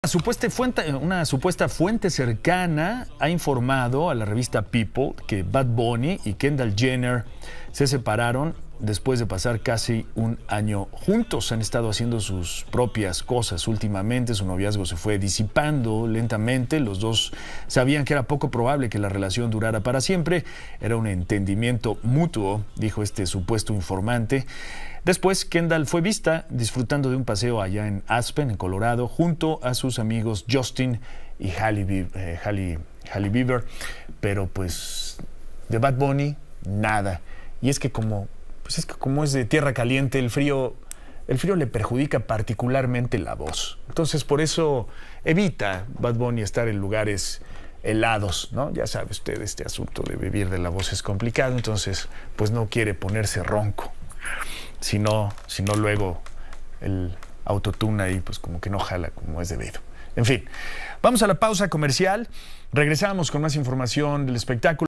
Una supuesta, fuente, cercana ha informado a la revista People que Bad Bunny y Kendall Jenner se separaron después de pasar casi un año juntos. Han estado haciendo sus propias cosas últimamente, su noviazgo se fue disipando lentamente, los dos sabían que era poco probable que la relación durara para siempre, era un entendimiento mutuo, dijo este supuesto informante. Después, Kendall fue vista disfrutando de un paseo allá en Aspen, en Colorado, junto a sus amigos Justin y Halle, eh, Bieber, pero pues de Bad Bunny, nada. Y es que como, pues es que como es de tierra caliente, el frío, el frío le perjudica particularmente la voz. Entonces por eso evita Bad Bunny estar en lugares helados, ¿no? Ya sabe usted, este asunto de vivir de la voz es complicado, entonces pues no quiere ponerse ronco si no, luego el autotune ahí pues como que no jala como es debido. En fin, vamos a la pausa comercial, regresamos con más información del espectáculo.